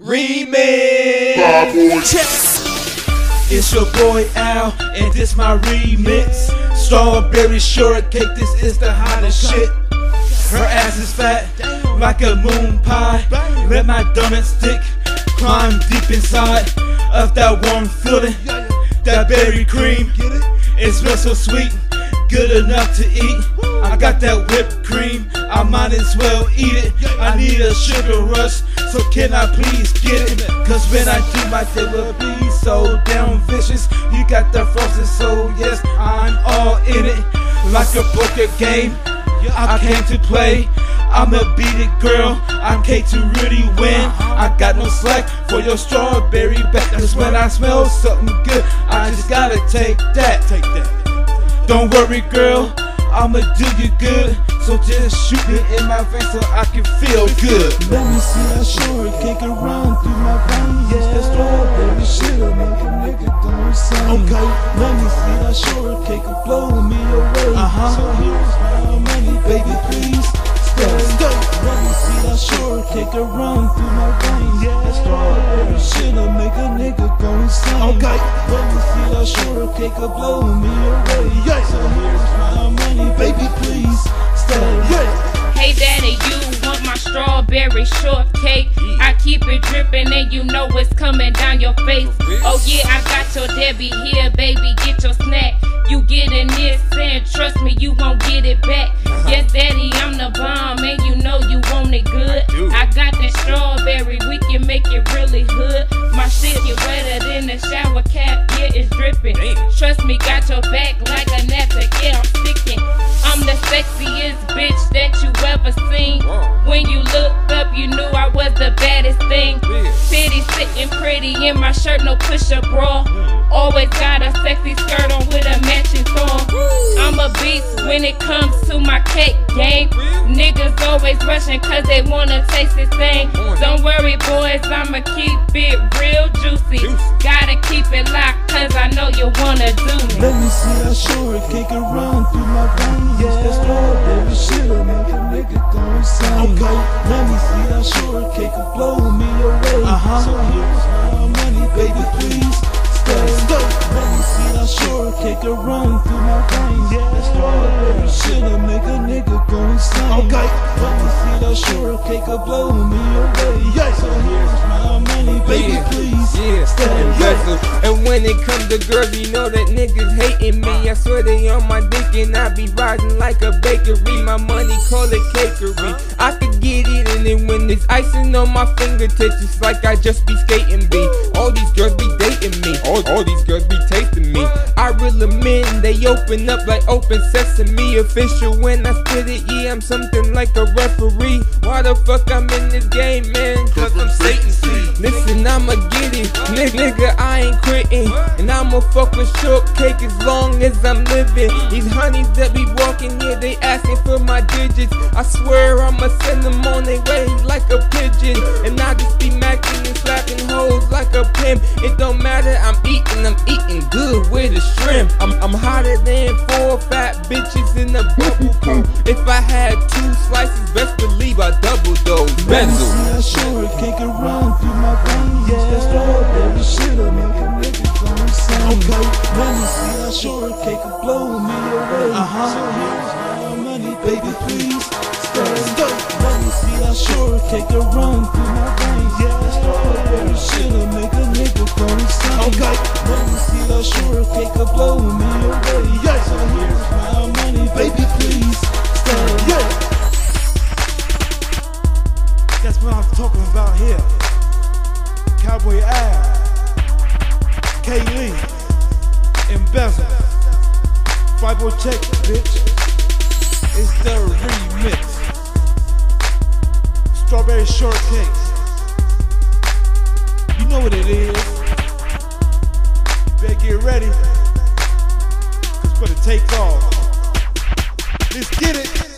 Remix. It's your boy Al, and this my remix. Strawberry shortcake, this is the hottest shit. Her ass is fat, like a moon pie. Let my donut stick climb deep inside of that warm feeling. That berry cream, it smells so sweet, good enough to eat. I got that whipped cream, I might as well eat it. I need a sugar rush, so can I please get it? Cause when I do, my day will be so damn vicious. You got the frosting, so yes, I'm all in it. Like a poker game, I came to play. I'm a beat it girl, I came to really win. I got no slack for your strawberry back. Cause when I smell something good, I just gotta take that. Take that. Don't worry, girl, I'ma do you good. So just shoot me in my face so I can feel good. Let me see that shortcake around through my veins. Yeah. That strawberry shit'll make a nigga go insane. Okay. Let me see that shortcake and blow me away. Uh-huh. So here's my money, baby, please stay. Stay. Let me see that shortcake around through my veins. Yeah. That strawberry shit'll make a nigga go insane. Okay. Let me see that shortcake and blow me away. Yeah. So here's my money, baby, please stay. Yeah. Hey daddy, you want my strawberry shortcake? I keep it dripping and you know it's coming down your face. Oh yeah, I got your Debbie here, baby, get your snack. You getting this and trust me, you won't get it back. Uh-huh. Yes, daddy, I'm the bomb and you know you want it good. I got that strawberry, we can make it really hood. My shit get wetter than the shower yeah, it's dripping. Trust me, got your back like a napkin, yeah, I'm sticking. I'm the sexiest bitch that you ever seen. When you looked up, you knew I was the baddest thing. Titty sitting pretty in my shirt, no push up bra. Hmm. Always got a sexy skirt on with a matching thong. I'm a beast when it comes to my cake game. Niggas always rushing cause they wanna taste this thing. Don't worry, boys, I'ma keep it real juicy. Gotta keep it locked cause I know you wanna do me. Let me see that shortcake around through my veins. Yeah. That strawberry shit'll make a nigga go insane. Okay. Let me see how that shortcake and blow me away. Uh-huh. So shortcake around through my veins. Yeah. That strawberry shit'll make a nigga go insane. Okay. Let me see that shortcake and blow me away. Yeah. So here's my money, baby, Yeah. please Yeah, stay. M.Bezel. And when it comes to girls, you know that niggas hating me. I swear they on my dick and I be rising like a bakery. My money call it cakery. I could get it and then when it's icing on my fingertips, it's like I just be skating B. All these girls be dating me. All, all these girls be tasting in, they open up like open sesame. Official when I spit it, yeah, I'm something like a referee. Why the fuck I'm in this game, man? Cause I'm Satan seed. Listen, I'ma get it. Nigga, nigga, I ain't quitting. And I'ma fuck with shortcake as long as I'm living. These honeys that be walking here, they asking for my digits. I swear I'ma send them on their way like a pigeon. And I just be macking and slapping hoes like a pimp. It don't matter, I'm good with a shrimp. I'm, I'm hotter than four fat bitches in a bubble coat. If I had two slices, best believe I double those. Let me Bezel. see that shortcake around through my veins. Yeah. That strawberry shit'll make a nigga go insane. Okay. Let me see that shortcake and blow me away. Uh-huh. So here's my money, baby, please stay. Let me see that shortcake around through my veins. Yeah. That strawberry shit'll make a nigga go insane. Okay. Shortcake and blow me away. Yeah. So here's my money, baby, please stay. Yeah. That's what I'm talking about here. Cowboy Al, K Lee, M.Bezel, Fibo Check, bitch. It's the remix. Strawberry shortcakes. You know what it is. Better get ready. Take off. Let's get it.